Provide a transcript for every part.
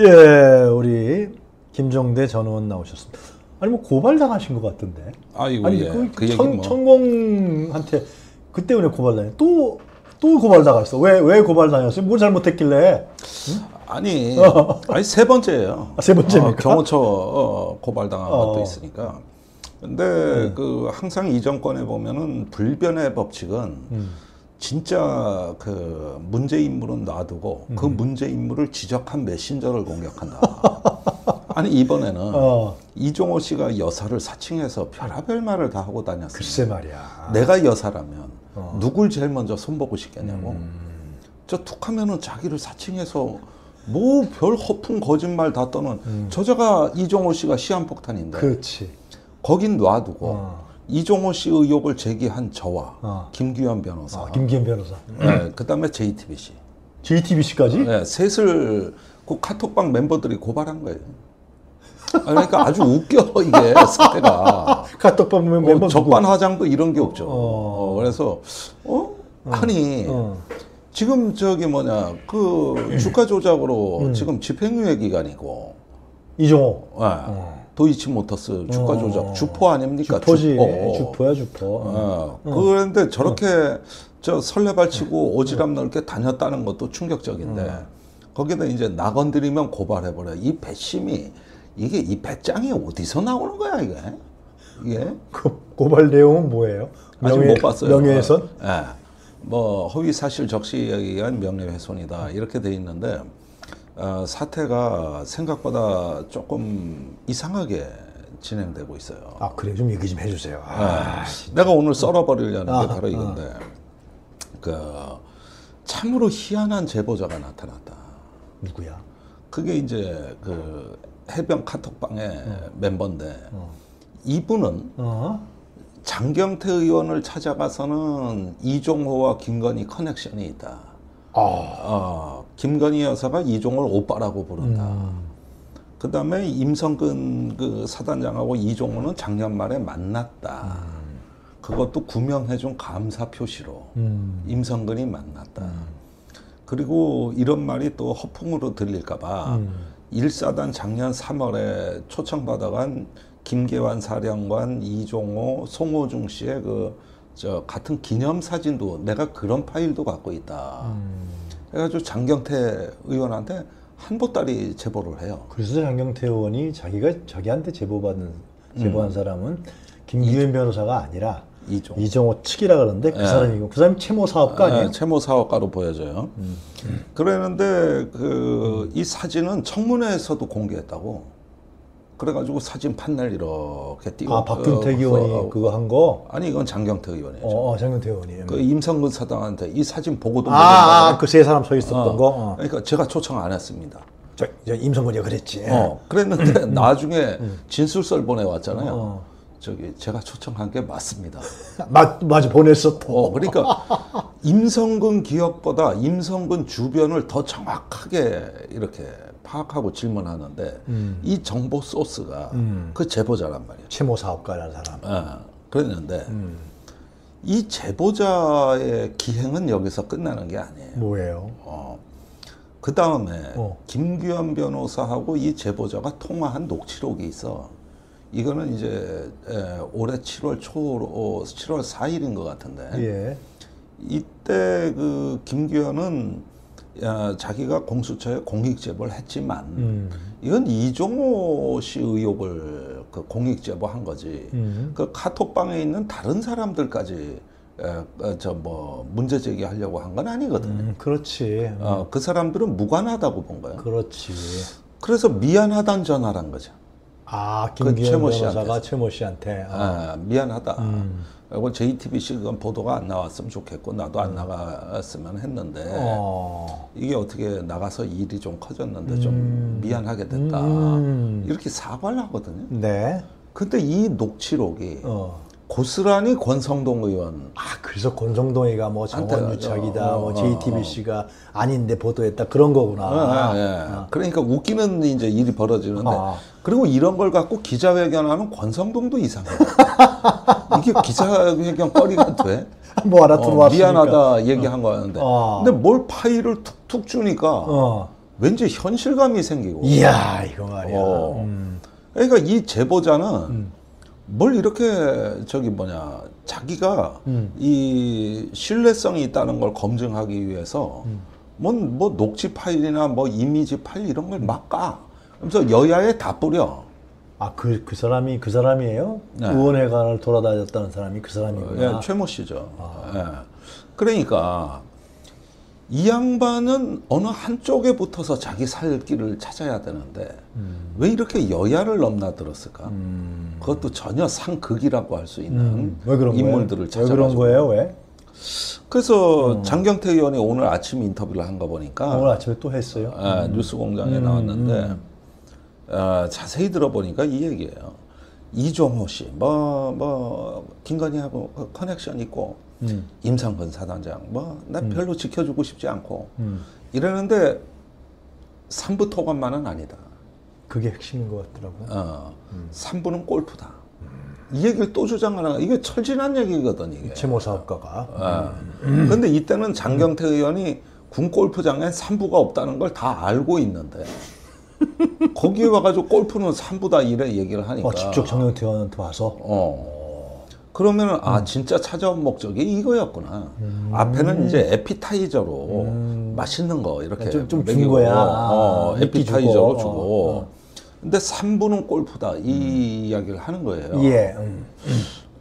예, 우리 김정대 전 의원 나오셨습니다. 아니 뭐 고발 당하신 것 같던데. 아이고 아니 예. 그, 그 천, 뭐 천공한테 그 때문에 고발 당해. 또또 고발 당했어. 왜 왜 고발 당했어요? 뭘 잘못했길래? 아니 아니 세 번째예요. 아, 세 번째입니까? 어, 경호처 어, 고발 당한 어. 것도 있으니까. 근데 그 항상 이 정권에 보면은 불변의 법칙은 음. 진짜 그 문제 인물은 놔두고 그 음. 문제 인물을 지적한 메신저를 공격한다. 아니 이번에는 어, 이종호 씨가 여사를 사칭해서 별의별 말을 다 하고 다녔어요. 글쎄 말이야. 내가 여사라면 어. 누굴 제일 먼저 손보고 싶겠냐고. 음. 저 툭하면은 자기를 사칭해서 뭐 별 허풍 거짓말 다 떠는 저자가 이종호 씨가 시한폭탄인데 음. 그렇지. 거긴 놔두고 어. 이종호 씨 의혹을 제기한 저와 어. 김규현 변호사, 아, 김기현 변호사. 네, 그다음에 JTBC, JTBC까지? 네, 셋을 그 카톡방 멤버들이 고발한 거예요. 아, 그러니까 아주 웃겨 이게 사태가. 카톡방 멤버 어, 누구? 적반하장도 이런 게 없죠. 어. 어, 그래서 어 아니 어. 지금 저기 뭐냐 그 주가 조작으로 음. 지금 집행유예 기간이고 이종호. 예. 도이치 모터스 주가 어. 조작 주포 아닙니까? 주포지. 주포. 주포야 주포. 어. 그런데 저렇게 저 설레발치고 오지랖 넓게 다녔다는 것도 충격적인데 거기다 이제 나 건드리면 고발해버려. 이 배심이 이게 이 배짱이 어디서 나오는 거야 이게? 이게? 그 고발 내용은 뭐예요? 아직 명예- 못 봤어요. 명예훼손? 예. 뭐 허위 사실 적시에 의한 명예훼손이다 이렇게 돼 있는데 어, 사태가 생각보다 조금 이상하게 진행되고 있어요. 아 그래 좀 얘기 좀 해주세요. 아, 예. 내가 오늘 썰어버리려는 아, 게 바로 이건데 그 참으로 희한한 제보자가 나타났다. 누구야? 그게 이제 그 해병 카톡방의 어. 멤버인데 이분은 어? 장경태 의원을 찾아가서는 이종호와 김건희 커넥션이 있다. 아, 어, 김건희 여사가 이종호를 오빠라고 부른다. 음. 그 다음에 임성근 그 사단장하고 이종호는 작년 말에 만났다. 그것도 구명해준 감사 표시로 음. 임성근이 만났다. 그리고 이런 말이 또 허풍으로 들릴까봐 음. 일사단 작년 3월에 초청받아간 김계환 사령관, 이종호, 송호중 씨의 그 저 같은 기념 사진도 내가 그런 파일도 갖고 있다. 음. 그래가지고 장경태 의원한테 한 보따리 제보를 해요. 그래서 장경태 의원이 자기가 자기한테 제보받은 음. 제보한 사람은 김기현 변호사가 아니라 이종. 이정호 측이라 그러는데 그 예. 사람이고 그 사람이 채모 사업가 아니에요? 네, 채모 사업가로 보여져요. 그랬는데 그 이 사진은 청문회에서도 공개했다고. 그래가지고 사진 판넬 이렇게 띄워. 아 박균택 의원이 어, 그거 한 거. 아니 이건 장경태 의원이죠. 어, 어 장경태 의원이. 그 임성근 사장한테 이 사진 보고 도 아, 그세 사람 서 있었던 어. 거. 어. 그러니까 제가 초청 안 했습니다. 저, 저 임성근이가 그랬지. 어, 그랬는데 나중에 진술설 보내왔잖아요. 어. 저기 제가 초청한 게 맞습니다. 맞, 맞아 보냈어 또. 어, 그러니까 임성근 기억보다 임성근 주변을 더 정확하게 이렇게 파악하고 질문하는데 이 정보 소스가 그 제보자란 말이에요. 채모 사업가라는 사람. 어, 그랬는데 이 제보자의 기행은 여기서 끝나는 게 아니에요. 뭐예요? 어, 그 다음에 어. 김규현 변호사하고 이 제보자가 통화한 녹취록이 있어. 이거는 이제 에, 올해 7월 초로 7월 4일인 것 같은데 예. 이때 그 김규현은 야, 자기가 공수처에 공익 제보를 했지만 음. 이건 이종호 씨 의혹을 그 공익 제보한 거지. 음. 그 카톡방에 있는 다른 사람들까지 저뭐 문제 제기하려고 한 건 아니거든요. 음, 그렇지. 어, 그 사람들은 무관하다고 본 거예요. 그렇지. 그래서 미안하단 전화란 거죠. 아, 그 김기현 최모 변호사가 씨한테. 최모 씨한테. 아, 아, 미안하다. 음. 그리고 JTBC 그건 보도가 안 나왔으면 좋겠고 나도 안 나갔으면 했는데 어. 이게 어떻게 나가서 일이 좀 커졌는데 좀 음. 미안하게 됐다. 음. 이렇게 사과를 하거든요. 네. 근데 이 녹취록이 어. 고스란히 권성동 의원 아, 그래서 권성동이가 뭐 정원 유착이다, 어, 뭐 어, JTBC가 아닌데 보도했다 그런 거구나. 아, 예. 그러니까 웃기는 이제 일이 벌어지는데 아. 그리고 이런 걸 갖고 기자회견하는 권성동도 이상해. 이게 기자회견 거리가 돼? 뭐 어, 들어왔으니까. 미안하다 얘기한 거였는데 어. 근데 뭘 파일을 툭툭 주니까 어. 왠지 현실감이 생기고. 이야 이거 말이야. 어. 음. 그러니까 이 제보자는 뭘 이렇게 저기 뭐냐 자기가 음. 이 신뢰성이 있다는 걸 검증하기 위해서 음. 뭔뭐 녹취 파일이나 뭐 이미지 파일 이런 걸 막 까. 그래서 여야에 다 뿌려. 아 그 그 사람이 그 사람이에요? 네. 의원회관을 돌아다녔다는 사람이 그 사람이구나. 예, 최모 씨죠. 아. 예. 그러니까 이 양반은 어느 한쪽에 붙어서 자기 살 길을 찾아야 되는데 음. 왜 이렇게 여야를 넘나들었을까? 그것도 전혀 상극이라고 할 수 있는 음, 인물들을 거예요? 왜 그런 찾아가지고. 거예요? 왜? 그래서 장경태 의원이 오늘 아침 인터뷰를 한 거 보니까 오늘 아침에 또 했어요. 예, 뉴스공장에 음, 나왔는데 어, 자세히 들어보니까 이 얘기예요. 이종호 씨, 뭐, 뭐, 김건희하고 그 커넥션 있고, 음. 임상근 사단장, 뭐, 나 별로 지켜주고 싶지 않고, 음. 이러는데, 삼부 토건만은 아니다. 그게 핵심인 것 같더라고요. 어, 삼부는 골프다. 이 얘기를 또 주장하는. 이게 철진한 얘기거든, 이게. 채모 사업가가. 아. 근데 이때는 장경태 의원이 군 골프장에 삼부가 없다는 걸 다 알고 있는데 거기에 와가지고 골프는 삼부다 이래 얘기를 하니까 어, 직접 정영태 의원한테 와서. 어. 그러면은 아 진짜 찾아온 목적이 이거였구나. 앞에는 이제 에피타이저로 맛있는 거 이렇게 좀- 좀준 거야. 어, 아, 에피타이저로 주고. 주고. 어, 어. 근데 삼부는 골프다 이 이야기를 하는 거예요. 예. 음.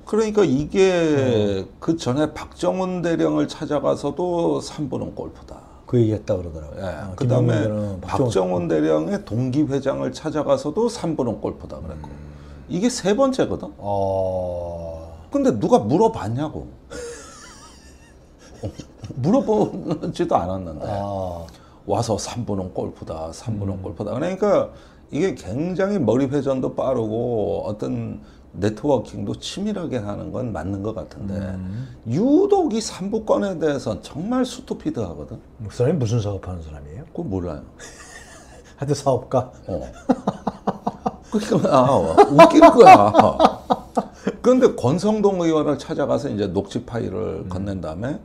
그러니까 이게 그 전에 박정훈 대령을 찾아가서도 3부는 골프다. 그 얘기했다 그러더라고요. 예. 아, 그 다음에 김영민 의원은 박정훈 대령의 동기 회장을 찾아가서도 3부는 골프다 그랬고. 이게 세 번째거든. 어. 근데 누가 물어봤냐고. 어, 물어보지도 않았는데. 아. 와서 3부는 골프다, 3부는 골프다. 그러니까 이게 굉장히 머리 회전도 빠르고 어떤 네트워킹도 치밀하게 하는 건 맞는 것 같은데 유독 이 3부권에 대해서는 정말 스투피드 하거든. 그 사람이 무슨 사업하는 사람이에요? 그거 몰라요. 하여튼 사업가. 어. 그러니까 아, 웃기는 거야. 그런데 권성동 의원을 찾아가서 이제 녹취 파일을 건넨 다음에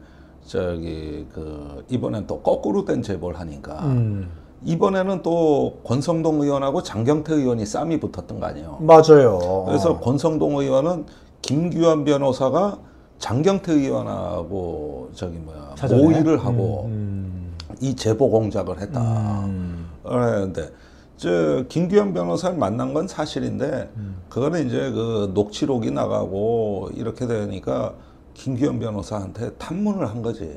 저기 그 이번엔 또 거꾸로 된 제보를 하니까 음. 이번에는 또 권성동 의원하고 장경태 의원이 쌈이 붙었던 거 아니에요. 맞아요. 그래서 권성동 의원은 김규환 변호사가 장경태 의원하고 저기 뭐야 사전에? 모의를 하고 음. 이 제보 공작을 했다. 음. 그런데 저 김규현 변호사를 만난 건 사실인데 그거는 이제 그 녹취록이 나가고 이렇게 되니까 김규현 변호사한테 탐문을 한 거지.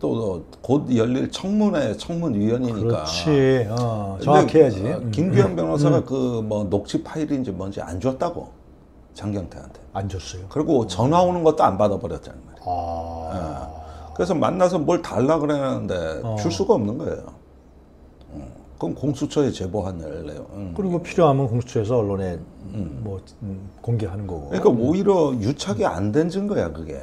또곧 열릴 청문회 청문위원이니까. 그렇지. 어, 정확해야지. 어, 음. 김규현 변호사가 그뭐 녹취 파일인지 뭔지 안 줬다고 장경태한테. 안 줬어요. 그리고 전화 오는 것도 안 받아버렸잖아요. 아. 그래서 만나서 뭘 달라 그랬는데 어. 줄 수가 없는 거예요. 어, 그럼 공수처에 제보한 내요. 응. 그리고 필요하면 공수처에서 언론에 뭐 음, 공개하는 거고. 그러니까 오히려 유착이 안 된 증거야 그게.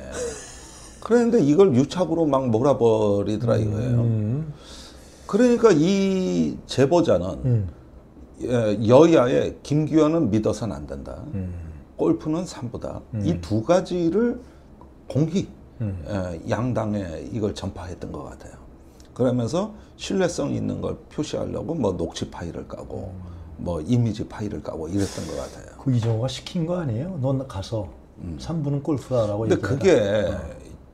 그런데 이걸 유착으로 막 몰아버리더라 이거예요. 음. 그러니까 이 제보자는 음. 예, 여야의 김기현은 믿어서는 안 된다. 음. 골프는 삼부다. 이 두 가지를 공히 음. 예, 양당에 이걸 전파했던 것 같아요. 그러면서 신뢰성 있는 걸 표시하려고 뭐 녹취 파일을 까고 뭐 이미지 파일을 까고 이랬던 것 같아요. 그 이정호가 시킨 거 아니에요? 넌 가서 3부는 골프다라고 음. 근데. 그게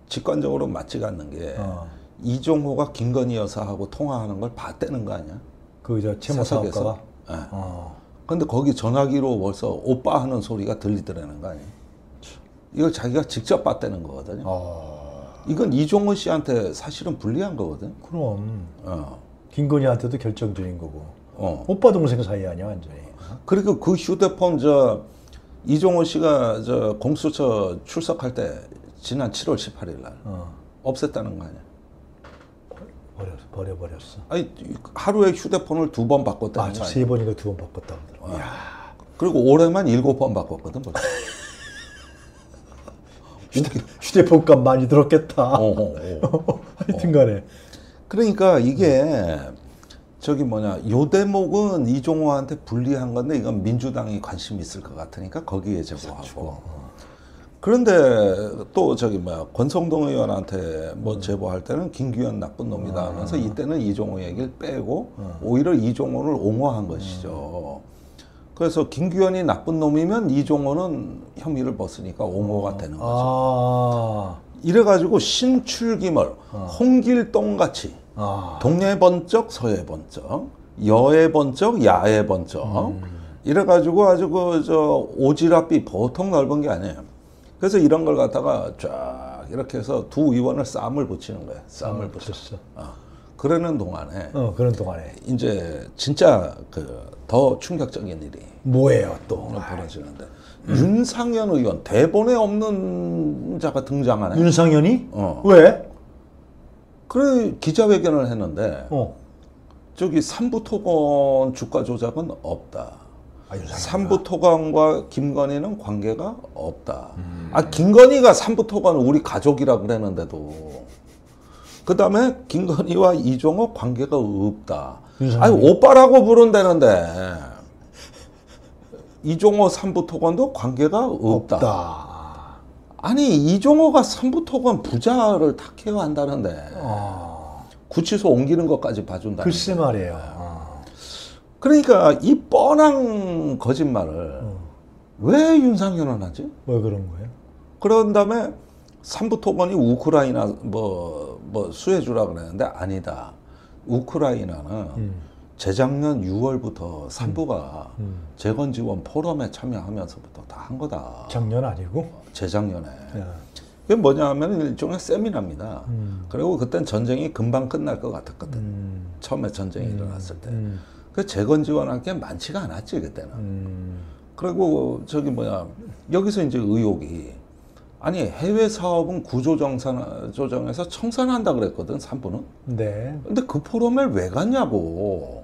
직관적으로 맞지가 않는 게 어. 이종호가 김건희 여사하고 통화하는 걸 봤다는 거 아니야? 그저 채모 사석에서? 사업가가. 예. 어. 근데 거기 전화기로 벌써 오빠 하는 소리가 들리더라는 거 아니에요? 이걸 자기가 직접 봤다는 거거든요. 어. 이건 이종호 씨한테 사실은 불리한 거거든. 그럼 어. 김건희한테도 결정적인 거고. 어. 오빠 동생 사이 아니야 완전히. 그리고 그 휴대폰 저 이종호 씨가 저 공수처 출석할 때 지난 7월 18일 날 어. 없앴다는 거 아니야? 버려 버려 버렸어. 아니 하루에 휴대폰을 두 번 바꿨다는 맞아 거 세? 번인가 두 번 바꿨다 그러더라고. 야. 그리고 올해만 일곱 번 바꿨거든. 벌써. 휴대, 휴대 폰 값 많이 들었겠다. 어, 어, 어. 하여튼 간에. 그러니까 이게 저기 뭐냐 요 대목은 이종호한테 불리한 건데 이건 민주당이 관심 있을 것 같으니까 거기에 제보하고. 그런데 또 저기 뭐야 권성동 의원한테 뭐 제보할 때는 김규현 나쁜 놈이다 하면서 이때는 이종호 얘기를 빼고 오히려 이종호를 옹호한 것이죠. 그래서 김규현이 나쁜 놈이면 이종호는 혐의를 벗으니까 옹호가 되는 거죠. 아, 이래가지고 신출기물, 홍길동 같이 아, 동해 번쩍 서해 번쩍 여해 번쩍 야해 번쩍 이래가지고 아주 그 저 오지랖이 보통 넓은 게 아니에요. 그래서 이런 걸 갖다가 쫙 이렇게 해서 두 의원을 쌈을 붙이는 거예요. 쌈을 붙여. 그랬어. 어. 그러는 동안에 어, 그런 동안에 이제 진짜 그 더 충격적인 일이 뭐예요 또? 오늘 벌어지는데 윤상현 의원 대본에 없는 자가 등장하네. 윤상현이? 어. 왜? 그래 기자회견을 했는데 어. 저기 삼부토건 주가 조작은 없다. 아. 삼부토건과 김건희는 관계가 없다. 아 김건희가 삼부토건 우리 가족이라 그랬는데도 그 다음에 김건희와 이종호 관계가 없다. 아니 오빠라고 부른다는데 이종호 삼부토건도 관계가 없다. 없다. 아니 이종호가 삼부토건 부자를 탁해야 한다는데 아, 구치소 옮기는 것까지 봐준다. 글쎄 말이에요. 아. 그러니까 이 뻔한 거짓말을 어. 왜 윤상현은 하지? 왜 그런 거예요? 그런 다음에 삼부토건이 우크라이나 뭐, 뭐 수혜주라 그랬는데 아니다. 우크라이나는 음. 재작년 6월부터 삼부가 음. 재건 지원 포럼에 참여하면서부터 다 한 거다. 작년 아니고? 재작년에. 야. 그게 뭐냐 하면 일종의 세미나입니다. 음. 그리고 그땐 전쟁이 금방 끝날 것 같았거든. 음. 처음에 전쟁이 일어났을 때. 음. 그 재건 지원할 게 많지가 않았지 그때는. 음. 그리고 저기 뭐야 여기서 이제 의혹이 아니 해외 사업은 구조정산 조정에서 청산한다 그랬거든 삼부는. 네. 근데 그 포럼에 왜 갔냐고.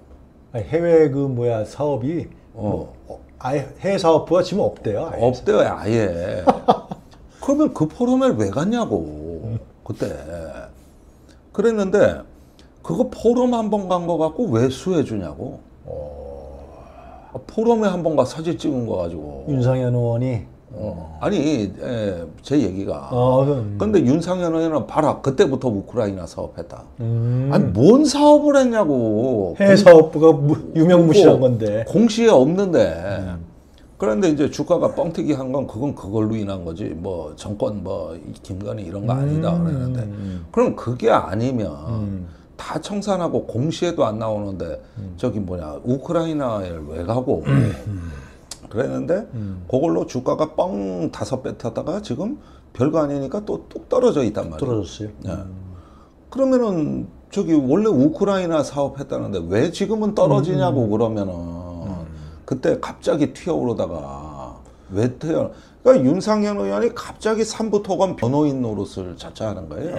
아니, 해외 그 뭐야 사업이 어. 어, 아예 해외 사업부가 지금 없대요. 아예. 없대요 아예. 그러면 그 포럼에 왜 갔냐고 그때. 그랬는데 그거 포럼 한 번 간 거 갖고 왜 수해 주냐고. 아, 포럼에 한 번 가 사진 찍은 거 가지고. 윤상현 의원이 어. 아니 에, 제 얘기가. 어, 음. 근데 윤상현 의원은 봐라 그때부터 우크라이나 사업했다. 음. 아니 뭔 사업을 했냐고. 해외 사업부가 무- 유명무실한 없고, 건데. 공시에 없는데. 그런데 이제 주가가 뻥튀기 한 건 그건 그걸로 인한 거지. 뭐 정권 뭐 김건희 이런 거 아니다 그랬는데. 음. 그럼 그게 아니면 음. 다 청산하고 공시에도 안 나오는데 저기 뭐냐 우크라이나에 왜 가고 그랬는데 음. 그걸로 주가가 뻥 다섯 배 타다가 지금 별거 아니니까 또 뚝 떨어져 있단 말이에요. 떨어졌어요. 예. 그러면은 저기 원래 우크라이나 사업했다는데 왜 지금은 떨어지냐고 그러면은 그때 갑자기 튀어오르다가 왜 튀어? 그러니까 윤상현 의원이 갑자기 삼부토건 변호인 노릇을 자처하는 거예요.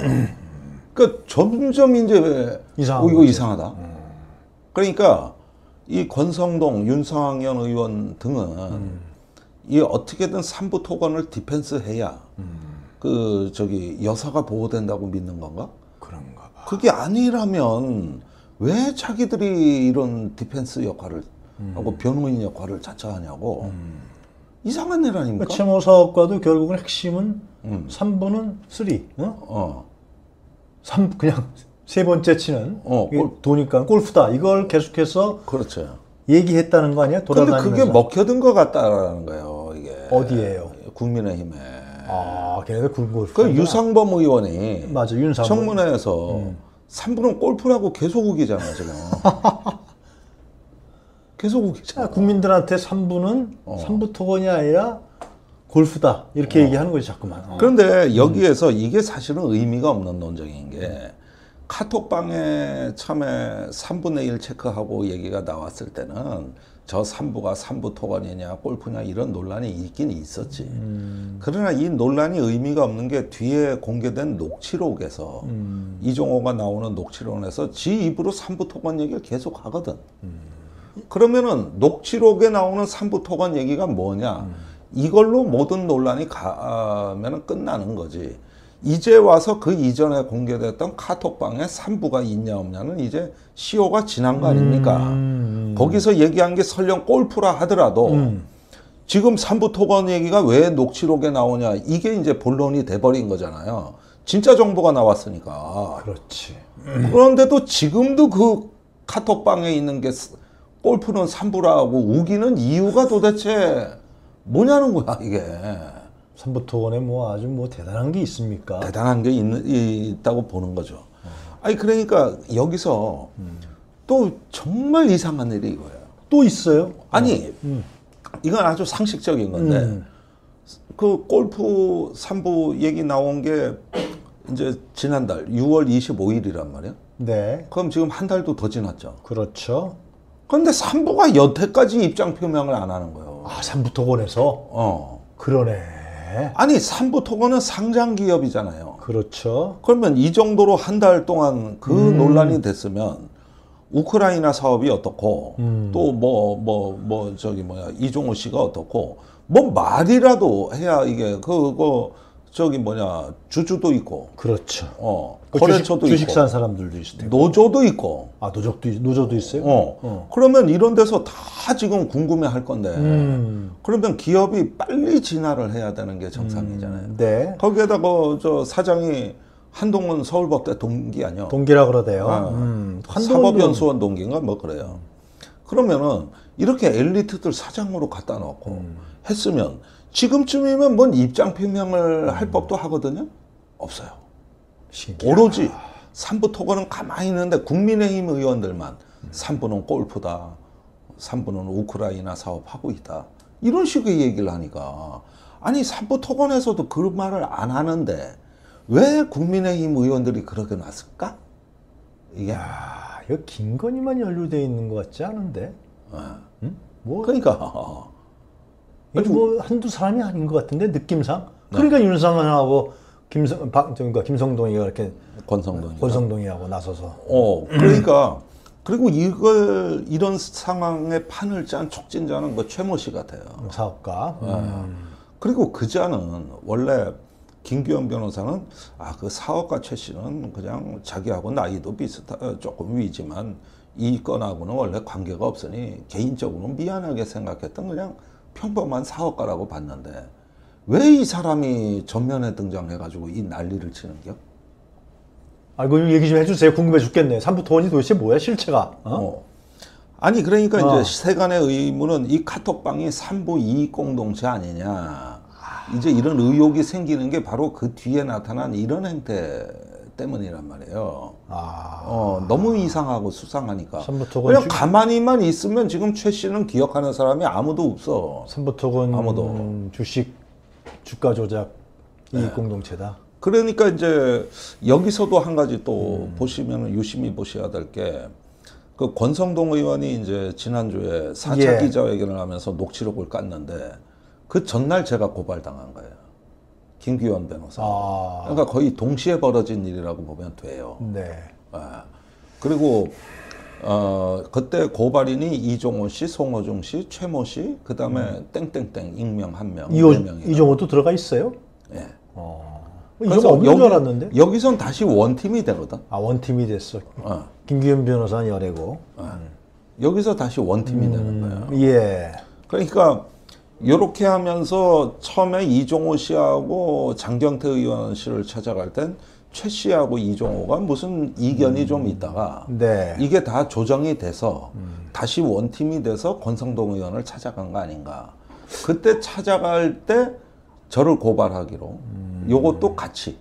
그러니까 점점 이제 이상한 어, 이거 거지. 이상하다. 그러니까 이 권성동, 윤상현 의원 등은 이 어떻게든 삼부 토건을 디펜스 해야 그 저기 여사가 보호된다고 믿는 건가? 그런가 봐. 그게 아니라면 왜 자기들이 이런 디펜스 역할을 하고 변호인 역할을 자처 하냐고 이상한 일 아닙니까? 그러니까 채무 사업과도 결국은 핵심은 음. 3분은 3. 어? 어. 3 그냥 세 번째 치는 어, 골- 도니까 골프다. 이걸 계속해서 그렇죠. 얘기했다는 거 아니야? 근데 돌아다니면서. 그게 먹혀든 것 같다라는 거예요, 이게. 어디예요? 국민의힘에. 아, 걔네들 굴골프. 그 유상범 의원이 맞아, 윤상범. 청문회에서 음. 삼 3분은 골프라고 계속 우기잖아, 지금. 계속 우기잖아. 자, 국민들한테 3부는 어. 3부 토건이 아니라 골프다. 이렇게 얘기하는 거지, 자꾸만. 어. 그런데 여기에서 이게 사실은 의미가 없는 논쟁인 게 카톡방에 처음에 3분의 1 체크하고 얘기가 나왔을 때는 저 3부가 3부 토건이냐 골프냐 이런 논란이 있긴 있었지. 그러나 이 논란이 의미가 없는 게 뒤에 공개된 녹취록에서 음. 이종호가 나오는 녹취록에서 지 입으로 3부 토건 얘기를 계속 하거든. 그러면은 녹취록에 나오는 3부 토건 얘기가 뭐냐? 이걸로 모든 논란이 가면은 끝나는 거지. 이제 와서 그 이전에 공개됐던 카톡방에 3부가 있냐 없냐는 이제 시효가 지난 거 아닙니까? 음. 거기서 얘기한 게 설령 골프라 하더라도 음. 지금 삼부 토건 얘기가 왜 녹취록에 나오냐 이게 이제 본론이 돼버린 거잖아요. 진짜 정보가 나왔으니까. 그렇지. 그런데도 지금도 그 카톡방에 있는 게 스- 골프는 삼부라고 우기는 이유가 도대체 뭐냐는 거야 이게 삼부토건에 뭐 아주 뭐 대단한 게 있습니까? 대단한 게 있, 있다고 보는 거죠. 아니 그러니까 여기서 또 정말 이상한 일이 이거예요. 또 있어요? 아니 이건 아주 상식적인 건데 음. 그 골프 3부 얘기 나온 게 이제 지난달 6월 25일이란 말이야. 네. 그럼 지금 한 달도 더 지났죠. 그렇죠. 그런데 3부가 여태까지 입장 표명을 안 하는 거예요. 아, 삼부 토건에서 어. 그러네. 아니 3부 토건은 상장 기업이잖아요. 그렇죠. 그러면 이 정도로 한 달 동안 그 논란이 됐으면 우크라이나 사업이 어떻고 또뭐 뭐 뭐 저기 뭐야 이종호 씨가 어떻고 뭐 말이라도 해야 이게 그거 저기 뭐냐 주주도 있고 그렇죠. 어 그 거래처도 주식, 주식 있고 산 사람들도 있을 테고. 노조도 있고 아, 노조도 있- 노조도 있어요? 어, 그러면 이런 데서 다 지금 궁금해 할 건데 음. 그러면 기업이 빨리 진화를 해야 되는 게 정상이잖아요. 네. 거기에다가 저 사장이 한동훈 서울법대 동기 아니야? 동기라 그러대요. 아, 음. 사법연수원 동기인가 뭐 그래요. 그러면은 이렇게 엘리트들 사장으로 갖다 놓고 음. 했으면 지금쯤이면 뭔 입장 표명을 할 법도 하거든요. 없어요. 신기해. 오로지 삼부 토건은 가만히 있는데 국민의힘 의원들만 삼부는 골프다. 삼부는 우크라이나 사업하고 있다. 이런 식의 얘기를 하니까 아니 삼부 토건에서도 그 말을 안 하는데 왜 국민의힘 의원들이 그렇게 났을까? 이게 야, 이거 김건희만 연루돼 있는 것 같지 않은데? 응? 뭐, 그러니까 이거 뭐 한두 사람이 아닌 것 같은데 느낌상. 네. 그러니까 윤상현하고 김성, 박, 저기가 김성동이가 이렇게 권성동이 권성동이하고 나서서 어 그러니까 그리고 이걸 이런 상황에 판을 짠 촉진자는 그 최모 씨 같아요. 사업가. 음. 그리고 그 자는 원래 김규현 변호사는 아 그 사업가 최 씨는 그냥 자기하고 나이도 비슷하 조금 위지만 이 건하고는 원래 관계가 없으니 개인적으로 미안하게 생각했던 그냥 평범한 사업가라고 봤는데 왜 이 사람이 전면에 등장해가지고 이 난리를 치는겨? 아, 이거 얘기 좀 해주세요. 궁금해 죽겠네. 삼부토건이 도대체 뭐야, 실체가? 어? 어. 아니 그러니까 어. 이제 세간의 의문은 이 카톡방이 삼부 이익 공동체 아니냐. 이제 이런 의혹이 생기는 게 바로 그 뒤에 나타난 이런 행태 때문이란 말이에요. 아, 어, 너무 이상하고 수상하니까. 그냥 주- 가만히만 있으면 지금 최 씨는 기억하는 사람이 아무도 없어. 삼부토건 아무도. 주식 주가 조작 네. 이익 공동체다. 그러니까 이제 여기서도 한 가지 또 음. 보시면 유심히 보셔야 될 게 그 권성동 의원이 이제 지난주에 4차 예. 기자회견을 하면서 녹취록을 깠는데 그 전날 제가 고발당한 거예요. 김기현 변호사. 아, 그러니까 거의 동시에 벌어진 일이라고 보면 돼요. 네. 아, 그리고 어, 그때 고발인이 이종호 씨, 송호중 씨, 최모 씨, 그 다음에 땡땡땡 익명 한 명, 음. 이호, 네 명이. 이종호도 들어가 있어요? 예. 어. 이종호 없는 줄 알았는데? 여기선 다시 원팀이 되거든. 아, 원팀이 됐어. 어. 김기현 변호사는 열애고. 여기서 다시 원팀이 되는 거예요. 예. 그러니까 이렇게 하면서 처음에 이종호 씨하고 장경태 의원 씨를 찾아갈 땐 최 씨하고 이종호가 무슨 이견이 좀 있다가 네. 이게 다 조정이 돼서 다시 원팀이 돼서 권성동 의원을 찾아간 거 아닌가. 그때 찾아갈 때 저를 고발하기로. 요것도 같이.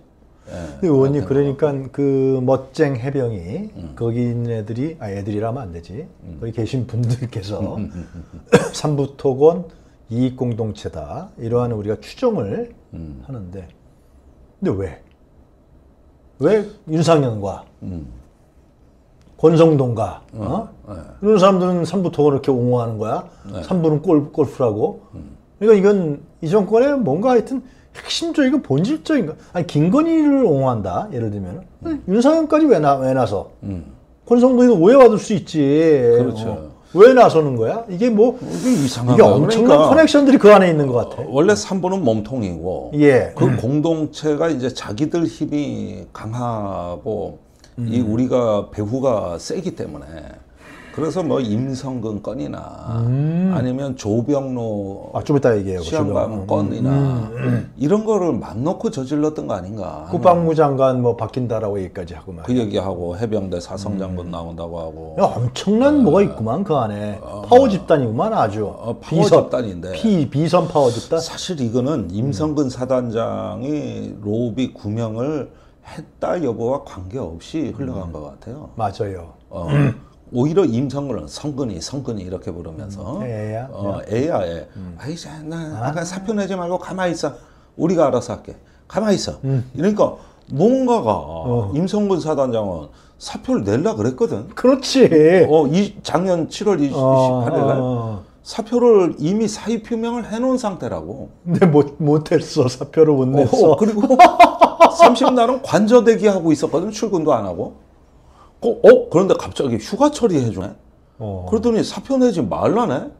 예, 그 의원님 그러니까 그 멋쟁 해병이 거기 있는 애들이 아 애들이라면 안 되지. 거기 계신 분들께서 삼부토건 이익 공동체다 이러한 우리가 추정을 하는데 근데 왜? 왜 윤상현과 권성동과 어? 이런 사람들은 삼부토건을 이렇게 옹호하는 거야? 삼부는 골, 골프라고? 그러니까 이건 이 정권의 뭔가 하여튼 핵심적이고 본질적인 거. 아니 김건희를 옹호한다. 예를 들면 윤상현까지 왜, 나, 왜 나서? 권성동이도 오해받을 수 있지. 그렇죠. 어. 왜 나서는 거야? 이게 뭐 이게 이상한 이게. 엄청난 그러니까 커넥션들이 그 안에 있는 것 같아. 원래 삼부는 몸통이고 예. 그 공동체가 이제 자기들 힘이 강하고 이 음. 우리가 배후가 세기 때문에 그래서 뭐 임성근 건이나 음. 아니면 조병로 아, 좀 이따 얘기해요. 시한방 건이나 이런 거를 막 놓고 저질렀던 거 아닌가. 국방부 장관 뭐 바뀐다라고 얘기까지 하고 말. 그 얘기하고 해병대 사성 장군 나온다고 하고 야, 엄청난 뭐가 있구만 그 안에 파워 집단이구만 아주 어, 파워 집단인데. 피 비선 파워 집단 사실 이거는 임성근 사단장이 로비 구명을 했다 여부와 관계없이 흘러간 것 같아요. 맞아요 어, 오히려 임성근은 성근이 성근이 이렇게 부르면서 애야? 어, 애야 애. 아이 나 아까 사표 내지 말고 가만히 있어. 우리가 알아서 할게. 가만히 있어. 그러니까 뭔가가 임성근 사단장은 사표를 내려 그랬거든. 그렇지 어, 이 작년 7월 28일 날 어. 사표를 이미 사의 표명을 해놓은 상태라고. 근데 못 못했어 사표를 못 냈어 어, 그리고 30날은 관저 대기 하고 있었거든. 출근도 안 하고. 어, 어? 그런데 갑자기 휴가 처리해주네. 어. 그러더니 사표 내지 말라네.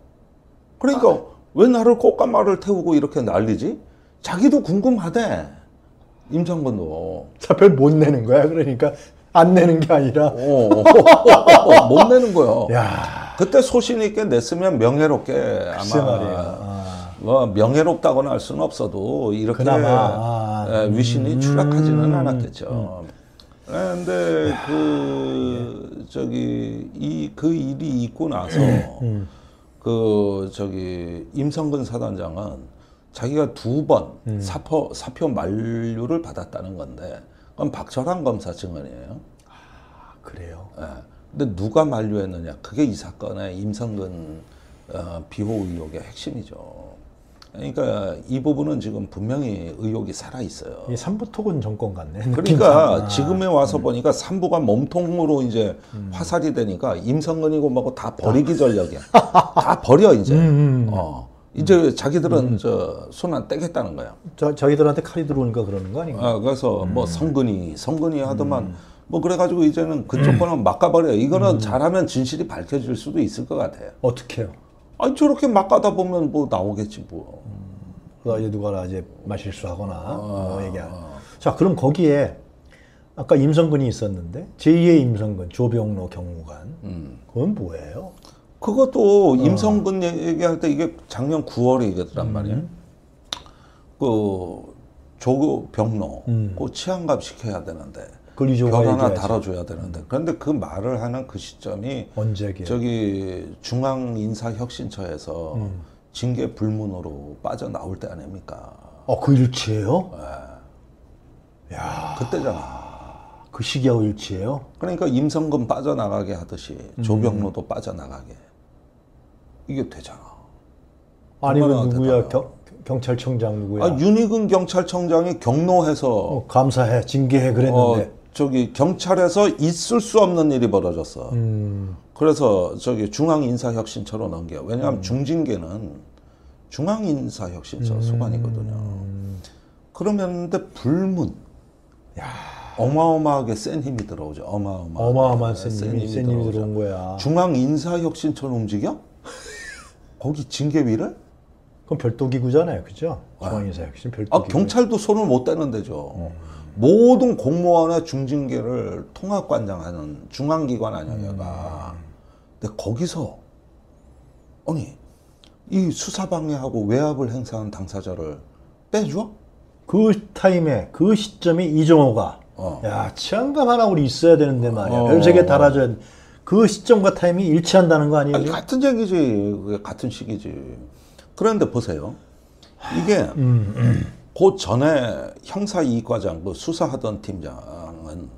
그러니까 왜 나를 꽃가마를 태우고 이렇게 난리지? 자기도 궁금하대. 임창건도. 사표를 못 내는 거야 그러니까 안 내는 게 아니라 어, 어, 못 내는 거야. 야 그때 소신 있게 냈으면 명예롭게 아마 아. 뭐 명예롭다고는 할 수는 없어도 이렇게 아, 예, 위신이 추락하지는 음, 않았겠죠. 그 런데 그 저기 이 그 일이 있고 나서 음. 그 저기 임성근 사단장은 자기가 두 번 음. 사표 사표 만류를 받았다는 건데 그건 박철환 검사 증언이에요. 아, 그래요 예. 근데 누가 만류했느냐? 그게 이 사건의 임성근 어, 비호 의혹의 핵심이죠. 그러니까 이 부분은 지금 분명히 의혹이 살아 있어요. 이 삼부 토군 정권 같네. 그러니까 아. 지금에 와서 보니까 삼부가 몸통으로 이제 화살이 되니까 임성근이고 뭐고 다 버리기 전략이야. 다 버려 이제. 음, 음. 어. 이제 자기들은 저 손안 떼겠다는 거야. 저, 저희들한테 칼이 들어오니까 그러는 거 아닌가 아, 그래서 음. 뭐 성근이 성근이 하더만 뭐 그래가지고 이제는 그쪽 거는 막가버려. 음. 이거는 잘하면 진실이 밝혀질 수도 있을 것 같아요. 어떻게요 아니 저렇게 막 가다 보면 뭐 나오겠지 뭐. 그러다 이제 누가 이제 말실수하거나 뭐 얘기하. 자 그럼 거기에 아까 임성근이 있었는데 제2의 임성근 조병로 경무관 그건 뭐예요? 그것도 임성근 얘기할 때 이게 작년 9월에 얘기했단 말이에요. 그 조교 병로 그 치안갑 시켜야 되는데 별 하나 얘기하지. 달아줘야 되는데 그런데 그 말을 하는 그 시점이 언제게? 저기 중앙 인사 혁신처에서 징계 불문으로 빠져 나올 때 아닙니까? 어그 일치예요? 그때잖아. 그 시기하고 일치예요? 그러니까 임성근 빠져나가게 하듯이 조병로도 빠져나가게 이게 되잖아. 아니면 얼마나 누구야. 경, 경찰청장 누구야? 아, 윤희근 경찰청장이 경로해서 어, 감사해 징계해 그랬는데 어, 저기 경찰에서 있을 수 없는 일이 벌어졌어. 음, 그래서 저기 중앙인사혁신처로 넘겨. 왜냐하면 중징계는 중앙인사혁신처 소관이거든요. 그러면 근데 불문. 어마어마하게 센 힘이 들어오죠. 어마어마. 어마어마한 센님이 센님이 들어온 거야. 중앙인사혁신처로 움직여? 거기 징계위를? 그럼 별도 기구잖아요, 그죠? 중앙인사혁신 별도 아, 기구. 경찰도 손을 못 대는 데죠. 모든 공무원의 중징계를 통합관장하는 중앙기관 아니야, 얘가. 근데 거기서, 아니, 이 수사방해하고 외압을 행사한 당사자를 빼줘? 그 타임에 그 시점에 이정호가 어. 야 치안감 하나 우리 있어야 되는데 말이야 어. 별세개 달아줘야 돼. 그 시점과 타임이 일치한다는 거 아니에요? 아니, 같은 얘기지. 그게 같은 시기지. 그런데 보세요. 이게, 그 전에 형사이익과장, 그 수사하던 팀장은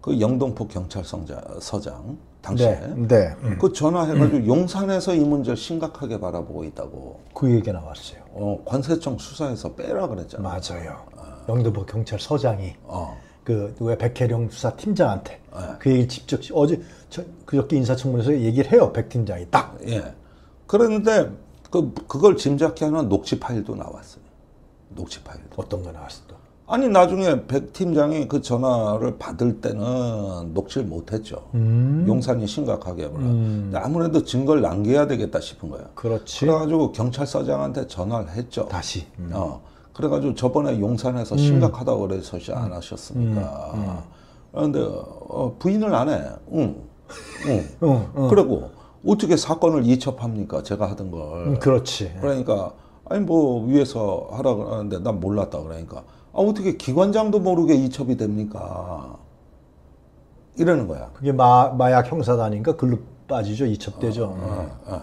그 영동포 경찰서장, 당시에. 네, 그 전화해가지고 용산에서 이 문제를 심각하게 바라보고 있다고. 그 얘기 나왔어요. 어, 관세청 수사에서 빼라 그랬잖아. 맞아요. 영등포 경찰서장이 어. 그 누구야 백혜령 수사 팀장한테 그 얘기 직접 어제 저, 그저께 인사청문회에서 얘기를 해요. 백 팀장이 딱 예. 그랬는데 그 그걸 짐작케 하는 녹취 파일도 나왔어요. 녹취 파일도. 어떤 거 나왔어 또. 아니 나중에 백 팀장이 그 전화를 받을 때는 녹취를 못했죠. 음. 용산이 심각하게 보라. 근데 아무래도 증거를 남겨야 되겠다 싶은 거예요. 그렇지. 그래가지고 경찰서장한테 전화를 했죠. 다시. 어. 그래가지고 저번에 용산에서 심각하다고 그래서 안 하셨습니까? 그런데 어, 부인을 안 해. 응. 어. 어, 어. 그리고 어떻게 사건을 이첩합니까? 제가 하던 걸. 음, 그렇지. 그러니까 아니 뭐 위에서 하라 그러는데 난 몰랐다 그러니까 아 어떻게 기관장도 모르게 이첩이 됩니까? 이러는 거야. 그게 마, 마약 형사단인가 글로 빠지죠. 이첩되죠. 어, 어.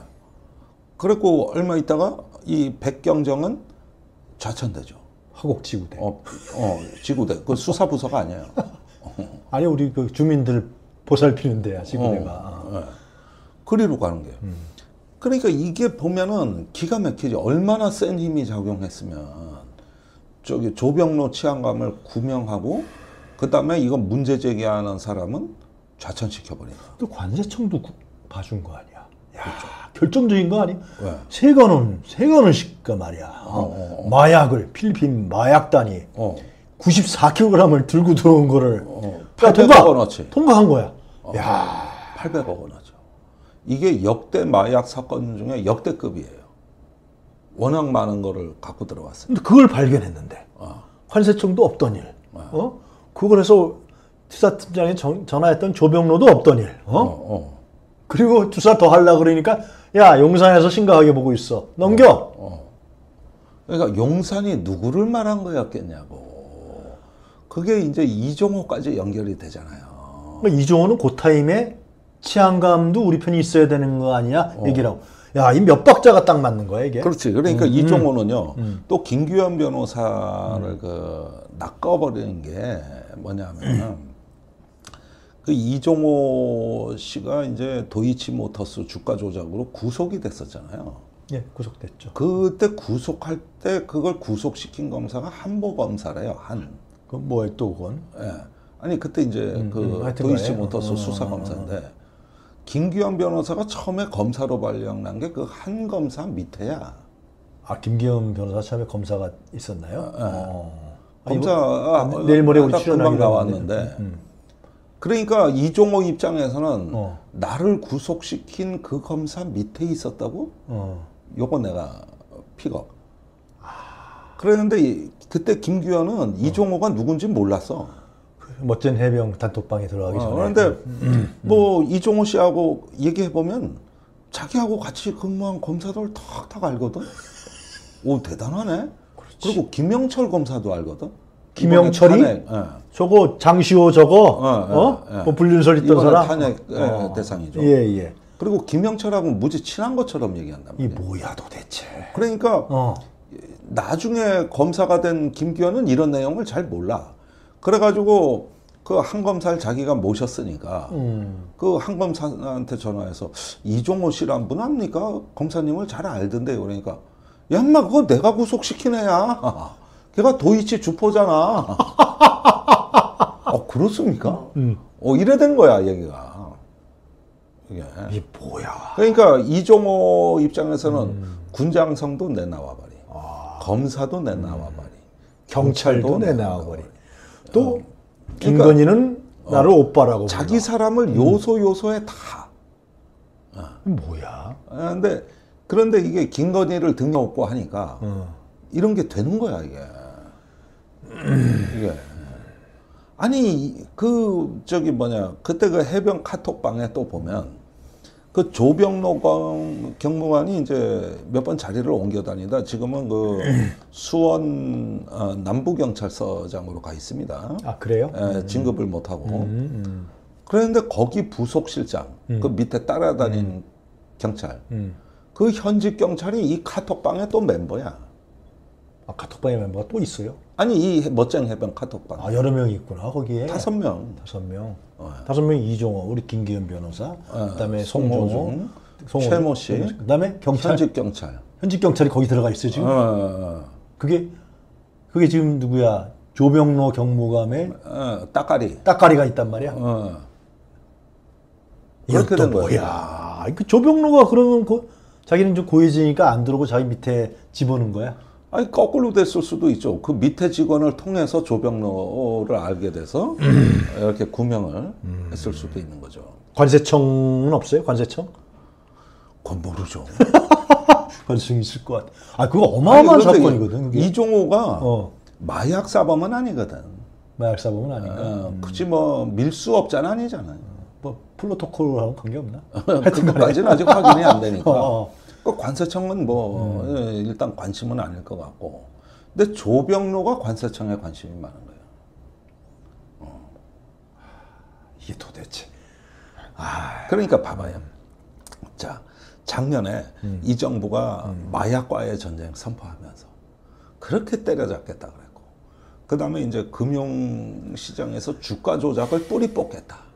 그랬고 얼마 있다가 이 백경정은 좌천되죠. 화곡지구대. 어, 어 지구대 그 수사 부서가 아니에요. 아니 우리 그 주민들 보살피는 데야 지구대가. 어, 예. 그리로 가는 거예요. 음. 그러니까 이게 보면은 기가 막히지. 얼마나 센 힘이 작용했으면 저기 조병로 치안감을 구명하고 그 다음에 이거 문제 제기하는 사람은 좌천시켜 버린다. 또 관세청도 구- 봐준 거 아니야. 야, 결정적인 거 아니야? 왜? 세관원 세관원식가 말이야. 어, 마약을 필리핀 마약단이 어, 94kg을 들고 들어온 거를 어, 야, 800억 원어치. 통과한 거야. 야, 800억 원어치. 이게 역대 마약 사건 중에 역대급이에요. 워낙 많은 거를 갖고 들어왔어요. 근데 그걸 발견했는데 어. 관세청도 없던 일. 어? 그걸 해서 수사팀장에 전- 전화했던 조병로도 없던 일. 어? 어, 어, 그리고 주사 더 하려 그러니까 야 용산에서 심각하게 보고 있어. 넘겨. 어. 그러니까 용산이 누구를 말한 거였겠냐고. 그게 이제 이종호까지 연결이 되잖아요. 그러니까 이종호는 그 타임에 치안감도 우리 편이 있어야 되는 거 아니야? 얘기라고. 야, 이 몇 박자가 딱 맞는 거야, 이게. 그렇지. 그러니까 이종호는요, 또 김규현 변호사를 그 낚아버리는 게 뭐냐면, 그 이종호 씨가 이제 도이치 모터스 주가 조작으로 구속이 됐었잖아요. 예, 구속됐죠. 그때 구속할 때 그걸 구속시킨 검사가 한보 검사래요. 한. 그 뭐에 또 그건? 예. 아니 그때 이제 그 음, 하여튼 도이치. 모터스 어, 수사 어, 검사인데 김규현 변호사가 처음에 검사로 발령난 게 그 한 검사 밑에야. 아, 김기현 변호사 참에 검사가 있었나요? 어. 아, 검사 이거- 아, 아, 내일 모레 우리 출연하기로 했는데. 나왔는데 음. 그러니까 이종호 입장에서는 어. 나를 구속시킨 그 검사 밑에 있었다고? 어. 요거 내가 픽업. 그랬는데 이- 그때 김규현은 이종호가 누군지 몰랐어. 그 멋진 해병 단톡방에 들어가기 어, 전에. 그런데 뭐 이종호 씨하고 얘기해 보면 자기하고 같이 근무한 검사들 탁탁 알거든. 오 대단하네. 그리고 김영철 검사도 알거든. 김영철이? 탄핵, 예. 저거 장시호 저거 어, 어? 예, 예. 뭐 불륜설 있던 사람 탄핵 예, 어. 대상이죠. 예, 예. 그리고 김영철하고 무지 친한 것처럼 얘기한단 이 말이야. 뭐야 도대체? 그러니까 어. 나중에 검사가 된 김기현은 이런 내용을 잘 몰라. 그래가지고 그 한 검사를 자기가 모셨으니까 음. 그한 검사한테 전화해서 이종호 씨란 분 압니까? 검사님을 잘 알던데요. 그러니까 야, 인마 그거 내가 구속시킨 애야. 걔가 도이치 주포잖아. 어, 그렇습니까? 음. 어, 이래 된 거야, 얘기가. 이게. 이 뭐야? 그러니까 이종호 입장에서는 음. 군장성도 내놔와버리, 검사도 내놔와버리, 아. 경찰도 내 내놔와버리. 나와버리. 또 김건희는 나를 오빠라고 자기 불러. 사람을 요소 요소에 다. 뭐야? 아, 근데 그런데 이게 김건희를 등려업고 하니까 어. 이런 게 되는 거야 이게. 이게. 아니 그 저기 뭐냐 그때 그 해병 카톡방에 또 보면 그 조병로 경- 경무관이 이제 몇 번 자리를 옮겨 다니다 지금은 그 수원 어, 남부 경찰서장으로 가 있습니다. 아 그래요? 예, 진급을 못 하고. 음, 음, 그런데 거기 부속실장 그 밑에 따라다닌 경찰 음. 그 현직 경찰이 이 카톡방에 또 멤버야. 아 카톡방에 멤버가 또 있어요? 아니 이 멋쟁 해병 카톡방 아 여러 명이 있구나 거기에. 다섯 명. 다섯 명. 어. 다섯 명 이종호, 우리 김기현 변호사, 그다음에 송종호, 송호중, 최모 씨, 그다음에 경찰 현직, 현직 경찰. 경찰이 거기 들어가 있어 요 지금. 어, 어, 그게 그게 지금 누구야? 조병로 경무감에 어, 따까리. 따까리가 있단 말이야. 어. 또 된. 뭐야? 그 조병로가 그러면 고, 자기는 좀 고해지니까 안 들어오고 자기 밑에 집어넣은 거야? 아니 거꾸로 됐을 수도 있죠. 그 밑에 직원을 통해서 조병로를 알게 돼서 이렇게 구명을 했을 수도 있는 거죠. 관세청은 없어요? 관세청? 그건 모르죠. 관세청 있을 것 같아. 아 그거 어마어마한 아니, 사건이거든. 그게. 이종호가 어 마약 사범은 아니거든. 마약 사범은 아닌가? 어, 굳이 뭐 밀수업자는 아니잖아요. 뭐 프로토콜하고 관계 없나? 그것까지는 아직 확인이 안 되니까. 어, 어. 그 관세청은 뭐 예, 일단 관심은 아닐 것 같고. 근데 조병로가 관세청에 관심이 많은 거예요. 이게 도대체 그러니까 봐봐요. 자, 작년에 이 정부가 마약과의 전쟁 선포하면서 그렇게 때려잡겠다 그랬고, 그 다음에 이제 금융시장에서 주가 조작을 뿌리 뽑겠다.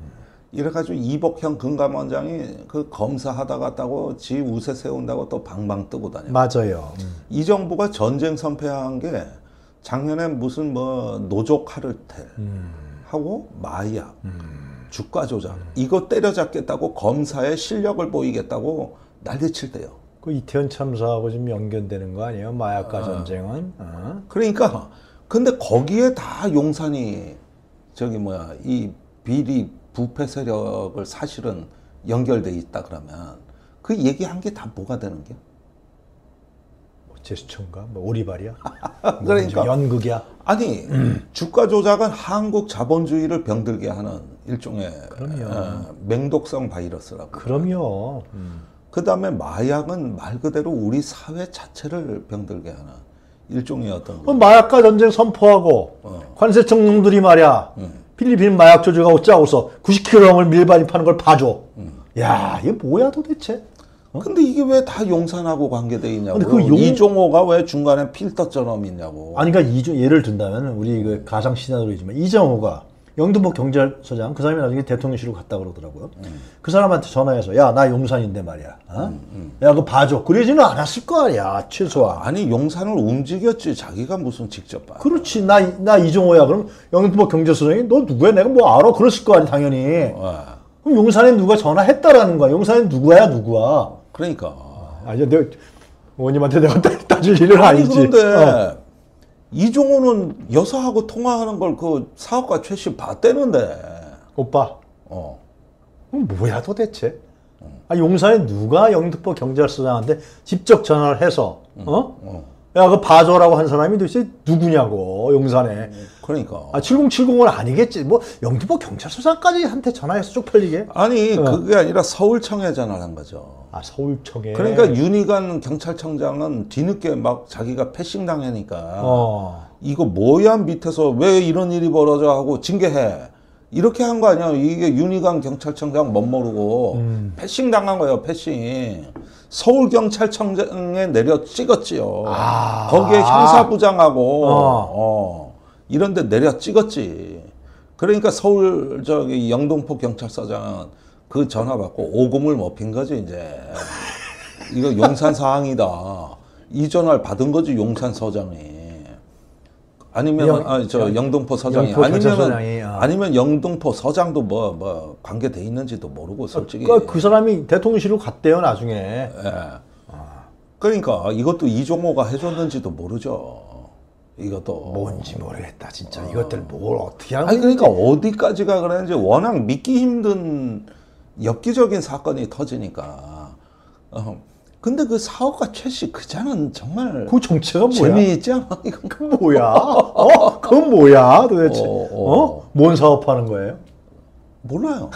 이래가지고 이복형 금감원장이 그 검사하다 갔다고 지 우세 세운다고 또 방방 뜨고 다녀. 맞아요. 음. 이 정부가 전쟁 선포한 게 작년에 무슨 뭐 노조 카르텔 하고 마약, 주가 조작 이거 때려잡겠다고 검사의 실력을 보이겠다고 난리칠 때요. 그 이태원 참사하고 좀 연결되는 거 아니에요? 마약과 전쟁은. 어? 그러니까 근데 거기에 다 용산이 저기 뭐야 이 비리 부패 세력을 사실은 연결돼 있다 그러면 그 얘기한 게 다 뭐가 되는 게? 뭐 제스처인가? 뭐 오리발이야? 그러니까. 뭐 연극이야? 아니 주가 조작은 한국 자본주의를 병들게 하는 일종의 그럼요. 어, 맹독성 바이러스라고. 그럼요. 음. 그 다음에 마약은 말 그대로 우리 사회 자체를 병들게 하는 일종의 어떤 그 마약과 전쟁 선포하고 어. 관세청 놈들이 말이야 음. 필리핀 마약 조직하고 짜고서 90kg을 밀반입 하는 걸 봐줘. 음. 야 이게 뭐야 도대체? 근데 이게 왜 다 용산하고 관계돼 있냐고. 근데 그 용- 이종호가 왜 중간에 필터처럼 있냐고. 아니 그러니까 이종 예를 든다면 우리 그 가상 시나리오이지만 이정호가 영등포 경찰서장 그 사람이 나중에 대통령실로 갔다 그러더라고요. 음. 그 사람한테 전화해서 야 나 용산인데 말이야. 어? 야 그거 봐줘. 그러지는 않았을 거 아니야 최소한. 아니 용산을 움직였지 자기가 무슨 직접 봐. 그렇지 나 나 이종호야. 그럼 영등포 경찰서장이 너 누구야? 내가 뭐 알아? 그랬을 거 아니 당연히. 어, 그럼 용산에 누가 전화했다라는 거야. 용산에 누구야 누구야? 그러니까. 아니 내가 의원님한테 내가 따- 따질 일은 아니 아니지. 그런데 어. 이종호는 여사하고 통화하는 걸 그 사업가 최씨 봤대는데. 오빠 어. 뭐야 도대체? 아, 용산에 누가 영등포 경찰서장한테 직접 전화를 해서 어? 어. 야, 그 봐줘라고 한 사람이 도대체 누구냐고 용산에. 그러니까. 아, 7070은 아니겠지. 뭐 영등포 경찰서장까지 한테 전화해서 쪽팔리게? 아니 어. 그게 아니라 서울청에 전화를 한 거죠. 아, 서울청에. 그러니까 윤희관 경찰청장은 뒤늦게 막 자기가 패싱 당하니까 어. 이거 뭐야 밑에서 왜 이런 일이 벌어져 하고 징계해 이렇게 한 거 아니야. 이게 윤희관 경찰청장 못 모르고 음. 패싱 당한 거예요 패싱. 서울 경찰청장에 내려 찍었지요. 아. 거기에 형사부장하고 어. 어, 이런데 내려 찍었지. 그러니까 서울 저기 영등포 경찰서장은 그 전화 받고 오금을 먹힌 거지 이제. 이거 용산 사항이다. 이 전화를 받은 거지 용산 서장이 아니면 영- 아, 저 영등포 서장이 영등포 아니면 아. 아니면 영등포 서장도 뭐 뭐 관계돼 있는지도 모르고 솔직히 그, 그 사람이 대통령실로 갔대요, 나중에. 예. 그러니까 이것도 이종호가 해줬는지도 모르죠. 이것도 뭔지 모르겠다, 진짜. 이것들 뭘 어떻게 하는 아니 그러니까 어디까지가 그랬는지 워낙 믿기 힘든 엽기적인 사건이 터지니까. 어. 근데 그 사업가 최씨 그 자는 정말 그 정체가 뭐야? 재미있지 않아? 이건 그 뭐야? 어? 그건 뭐야, 도대체? 어, 어? 어. 뭔 사업하는 거예요? 몰라요.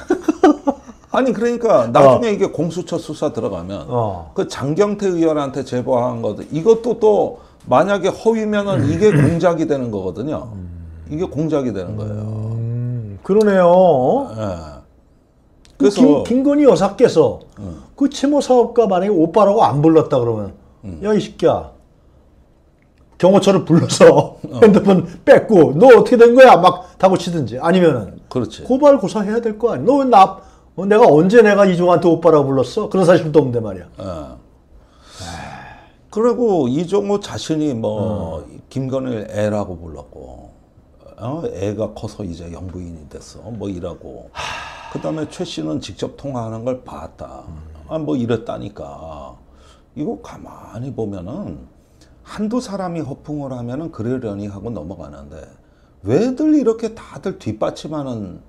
아니 그러니까 나중에 이게 공수처 수사 들어가면 어. 그 장경태 의원한테 제보한 것도 이것도 또 만약에 허위면은 이게 공작이 되는 거거든요. 이게 공작이 되는 거예요. 음, 그러네요. 어? 예. 그 그래서 김, 김건희 여사께서 그 채모 사업가 만약에 오빠라고 안 불렀다 그러면 야이 새끼야. 경호처를 불러서 핸드폰 뺏고 너 어떻게 된 거야? 막 다고 치든지. 아니면은 그렇지. 고발 고사해야 될 거 아니야? 너왜나 어, 내가 언제 내가 이종한테 오빠라고 불렀어? 그런 사실도 없는데 말이야. 예. 그리고 이종호 자신이 뭐 김건희를 애라고 불렀고 어? 애가 커서 이제 영부인이 됐어. 뭐 이라고 그 다음에 최 씨는 직접 통화하는 걸 봤다. 아, 뭐 이랬다니까. 이거 가만히 보면은 한두 사람이 허풍을 하면은 그러려니 하고 넘어가는데 왜들 이렇게 다들 뒷받침하는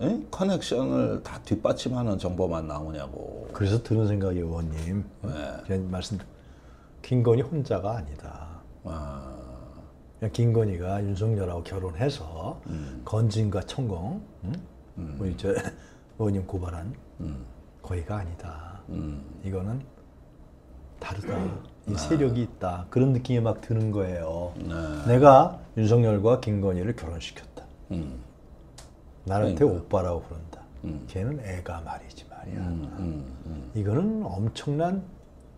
에? 커넥션을 다 뒷받침하는 정보만 나오냐고. 그래서 드는 생각이 의원님. 제가 말씀 김건희 혼자가 아니다. 아, 김건희가 윤석열하고 결혼해서 건진과 천공, 응? 우리 저 의원님 고발한 음. 거의가 아니다. 음. 이거는 다르다. 이 세력이 있다. 그런 느낌이 막 드는 거예요. 네. 내가 윤석열과 김건희를 결혼시켰다. 음. 나한테 오빠라고 부른다. 음. 걔는 애가 말이지 말이야. 음. 음. 음. 이거는 엄청난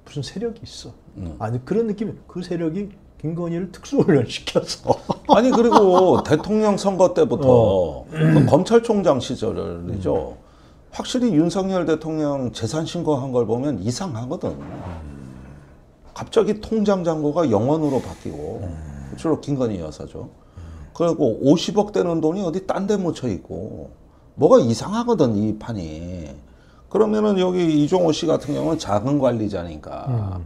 무슨 세력이 있어. 음. 아니 그런 느낌이 그 세력이 김건희를 특수훈련 시켜서 아니 그리고 대통령 선거 때부터 어. 그 검찰총장 시절이죠. 확실히 윤석열 대통령 재산 신고한 걸 보면 이상하거든. 갑자기 통장 잔고가 영원으로 바뀌고 주로 김건희 여사죠. 그리고 50억 되는 돈이 어디 딴 데 묻혀 있고 뭐가 이상하거든 이 판이. 그러면은 여기 이종호 씨 같은 경우는 자금 관리자니까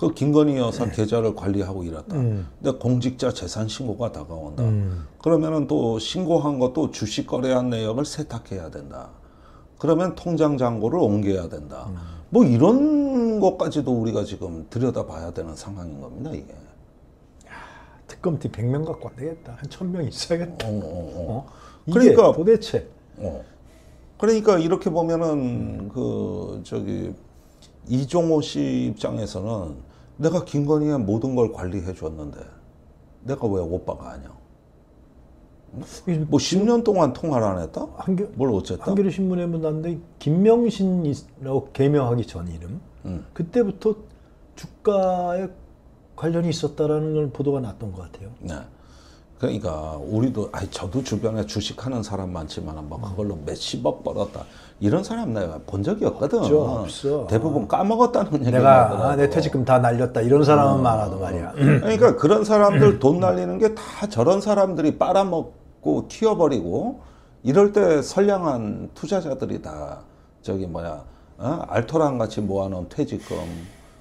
그 김건희 여사 계좌를 관리하고 일했다. 음. 근데 공직자 재산 신고가 다가온다. 음. 그러면은 또 신고한 것도 주식 거래한 내역을 세탁해야 된다. 그러면 통장 잔고를 옮겨야 된다. 음. 뭐 이런 것까지도 우리가 지금 들여다봐야 되는 상황인 겁니다 이게. 특검팀 100명 갖고 안 되겠다. 한 1000명 있어야겠다. 어, 어, 어. 어? 그러니까- 도대체 어. 그러니까 이렇게 보면은 그 저기 이종호 씨 입장에서는 내가 김건희의 모든 걸 관리해 줬는데 내가 왜 오빠가 아니야? 이뭐 10년 동안 통화를 안 했다? 한겨, 뭘 어쨌다? 한겨레 신문에 났는데 김명신이라고 개명하기 전 이름 음. 그때부터 주가에 관련이 있었다라는 걸 보도가 났던 것 같아요. 네. 그러니까 우리도 아니 저도 주변에 주식하는 사람 많지만 뭐 그걸로 몇십억 벌었다 이런 사람 내가 본 적이 없거든. 없죠, 없어. 대부분 까먹었다는 얘기가 내가. 아, 내 퇴직금 다 날렸다 이런 사람은 많아도 말이야. 그러니까 그런 사람들 돈 날리는 게 다 저런 사람들이 빨아먹고 튀어버리고 이럴 때 선량한 투자자들이 다 저기 뭐야 어? 알토란 같이 모아놓은 퇴직금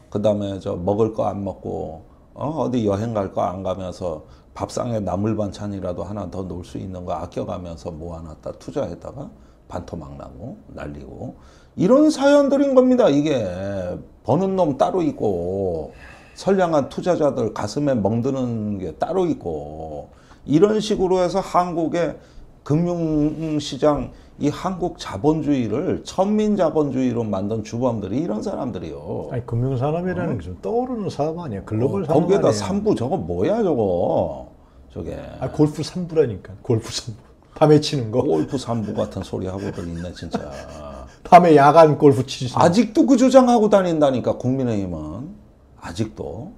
그 다음에 저 먹을 거 안 먹고 어? 어디 여행 갈 거 안 가면서 밥상에 나물 반찬이라도 하나 더 놓을 수 있는 거 아껴가면서 모아놨다 투자했다가 반토막 나고 날리고 이런 사연들인 겁니다 이게 버는 놈 따로 있고 선량한 투자자들 가슴에 멍드는 게 따로 있고 이런 식으로 해서 한국의 금융시장 이 한국 자본주의를 천민 자본주의로 만든 주범들이 이런 사람들이요. 아니 금융 산업이라는 게좀 떠오르는 사업 아니야? 글로벌 산업 어, 거기에다 아니에요? 삼부 저거 뭐야 저거 저게 아 골프 3부라니까. 골프 3부. 밤에 치는 거. 골프 삼부 같은 소리 하고들 있네 진짜. 밤에 야간 골프 치지. 아직도 그 주장하고 다닌다니까 국민의힘은 아직도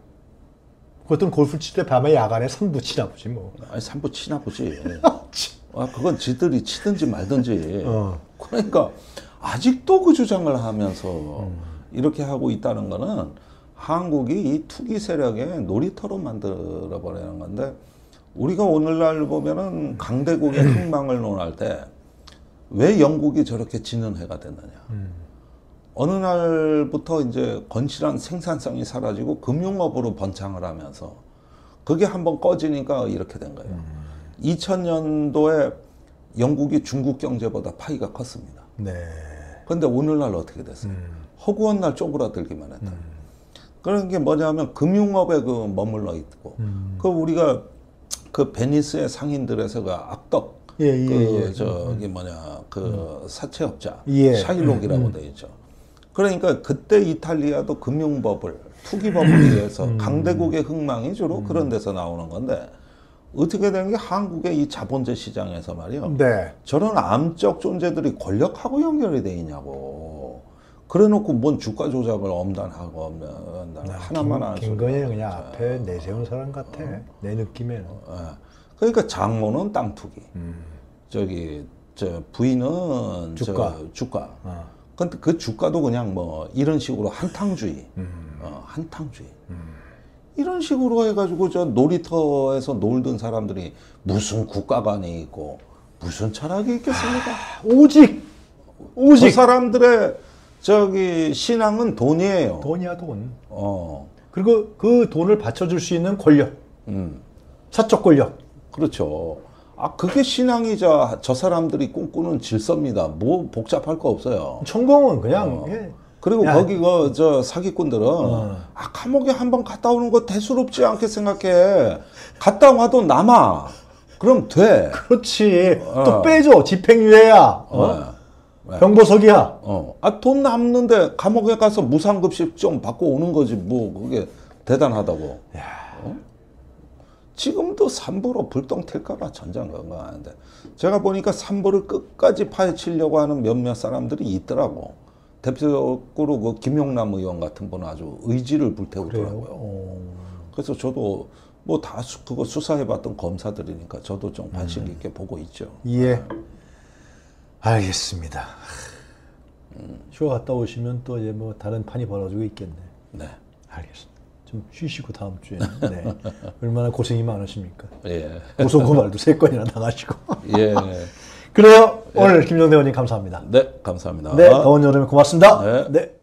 그것도 골프 칠 때 밤에 야간에 3부 치나 보지 뭐. 아니 삼부 치나 보지. 아 그건 지들이 치든지 말든지. 어. 그러니까 아직도 그 주장을 하면서 이렇게 하고 있다는 거는 한국이 이 투기 세력의 놀이터로 만들어 버리는 건데 우리가 오늘날 보면은 강대국의 흥망을 논할 때 왜 영국이 저렇게 지는 해가 됐느냐. 어느 날부터 이제 건실한 생산성이 사라지고 금융업으로 번창을 하면서 그게 한번 꺼지니까 이렇게 된 거예요. 2000년도에 영국이 중국 경제보다 파이가 컸습니다. 네. 그런데 오늘날 어떻게 됐어요? 허구한 날 쪼그라들기만 했다. 그런 게 뭐냐면 금융업에 그 머물러 있고, 그 우리가 그 베니스의 상인들에서 그 악덕 예, 예, 그 예. 저기 뭐냐 그 사채업자 예. 샤일록이라고 돼 있죠. 그러니까 그때 이탈리아도 금융법을 투기법을 위해서 강대국의 흥망이 주로 그런 데서 나오는 건데 어떻게 된게 한국의 이 자본재 시장에서 말이요. 네. 저런 암적 존재들이 권력하고 연결이 돼 있냐고. 그래놓고 뭔 주가 조작을 엄단하고 나는 하나만 안 김건희는 그냥 앞에 내세운 사람 같아. 내 느낌에는. 예. 그러니까 장모는 땅 투기. 저기 저 부인은 주가. 저 주가. 어. 근데 그 주가도 그냥 뭐 이런 식으로 한탕주의, 어, 한탕주의. 이런 식으로 해가지고 저 놀이터에서 놀던 사람들이 무슨 국가관이 있고 무슨 철학이 있겠습니까? 오직 저 오직 사람들의 저기 신앙은 돈이에요. 돈이야 돈. 어, 그리고 그 돈을 받쳐줄 수 있는 권력, 음, 사적 권력. 그렇죠. 아 그게 신앙이자 저 사람들이 꿈꾸는 질서입니다. 뭐 복잡할 거 없어요. 천공은 그냥 예. 그리고 야. 거기 그 저 사기꾼들은 아 감옥에 한 번 갔다 오는 거 대수롭지 않게 생각해. 갔다 와도 남아. 그럼 돼. 그렇지. 어. 또 빼줘. 집행유예야. 어? 어. 병보석이야. 어, 아, 돈 남는데 감옥에 가서 무상급식 좀 받고 오는 거지. 뭐, 그게 대단하다고. 어? 지금도 삼보로 불똥 튈까봐 전장건강하는데. 제가 보니까 삼보를 끝까지 파헤치려고 하는 몇몇 사람들이 있더라고. 대표적으로 그 김용남 의원 같은 분은 아주 의지를 불태우더라고요. 어, 그래서 저도 뭐 다 그거 수사해봤던 검사들이니까 저도 좀 관심 음. 있게 보고 있죠. 예. 알겠습니다. 휴가 갔다 오시면 또 이제 뭐 다른 판이 벌어지고 있겠네. 네. 알겠습니다. 좀 쉬시고 다음 주에는 네. 얼마나 고생이 많으십니까? 예. 고소고발도 세 건이나 당하시고. 예. 그래요. 오늘 김영대 의원님 감사합니다. 네, 감사합니다. 네, 더운 여름에 고맙습니다. 네. 네.